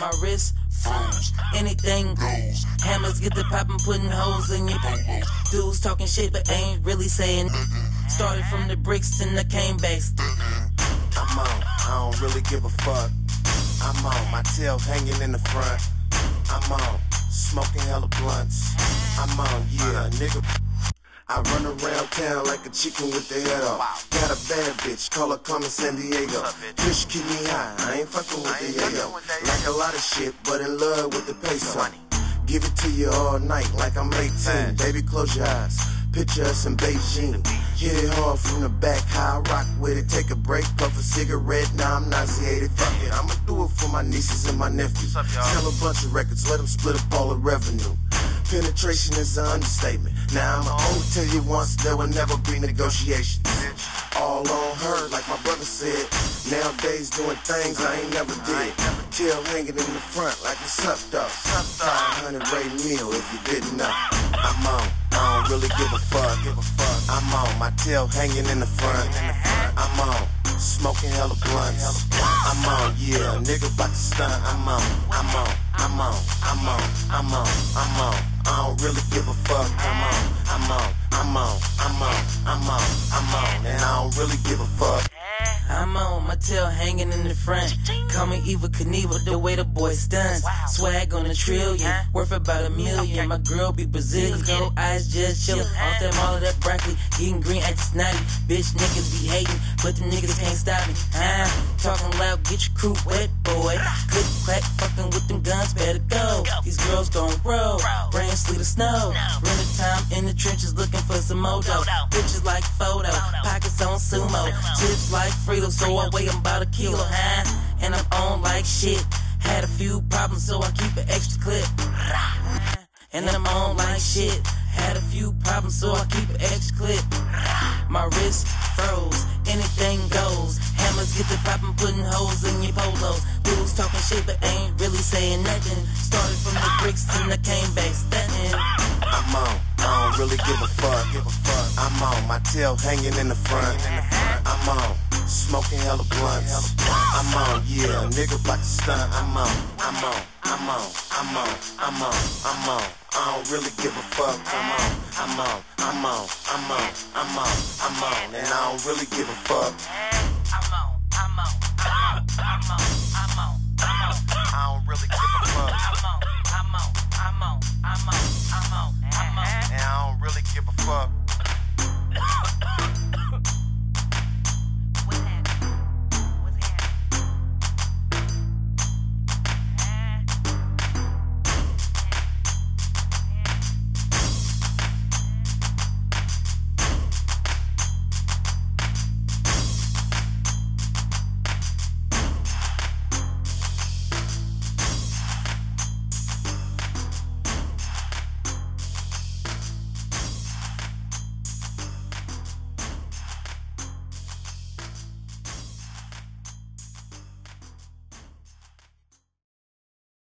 My wrist froze. Anything goes. Hammers get the poppin', putting holes in your polos. Dudes talking shit, but ain't really saying. Started from the bricks and I came back. I'm on, I don't really give a fuck. I'm on, my tail hanging in the front. I'm on, smoking hella blunts. I'm on, yeah, nigga. I run around town like a chicken with the head off. Got a bad bitch, call her Carmen Sandiego. Fish keep me high, I ain't fucking with the yayo. Like a lot of shit, but in love with the peso. Give it to you all night like I'm 18. Baby, close your eyes. Picture us in Beijing. Hit it hard from the back, high rock with it. Take a break, puff a cigarette. Now I'm nauseated. Fuck it, I'ma do it for my nieces and my nephews. Sell a bunch of records, let them split up all the revenue. Penetration is an understatement. Now I'ma only tell you once, there will never be negotiation. All on her, like my brother said. Nowadays doing things I ain't never did. Tail hanging in the front like a sup dog. 500 rate meal if you didn't know. I'm on, I don't really give a fuck. I'm on, my tail hanging in the front. I'm on, smoking hella blunts. I'm on, yeah, nigga about to stunt. I'm on, I'm on, I'm on, I'm on, I'm on, I'm on. I don't really give a fuck. I'm on, I'm on, I'm on, I'm on, I'm on, I'm on, and I don't really give a fuck. I'm on my tail hanging in the front. Call me Evel Knievel, the way the boy stunts. Swag on a trillion, worth about a million. My girl be Brazilian, no eyes just chillin'. Off them all of that broccoli, eating green at the snotty. Bitch niggas be hating, but the niggas can't stop me. Ah, talking loud, get your crew wet, boy. Click clack, fucking with them guns, better go. These girls gon' roll, rain, sleet, or snow. Winter time in the trenches looking for some mojo. Bitches like photo, pockets on sumo. Tips like Frito, so I weigh 'em about a kilo, huh? And I'm on like shit. Had a few problems, so I keep an extra clip. And I'm on like shit. Had a few problems, so I keep an extra clip. My wrist froze, anything goes. Hammers get the poppin', putting holes in your polos. Dudes talking shit, but ain't really saying nothing. Started from the bricks and I came back stunting. I'm on, I don't really give a fuck. I'm on, my tail hanging in the front. I'm on, smoking hella blunts. I'm on, yeah, nigga about to stunt. I'm on, I'm on, I'm on, I'm on, I'm on, I'm on. I don't really give a fuck. I'm on, I'm on, I'm on, I'm on, I'm on, I'm on, and I don't really give a fuck.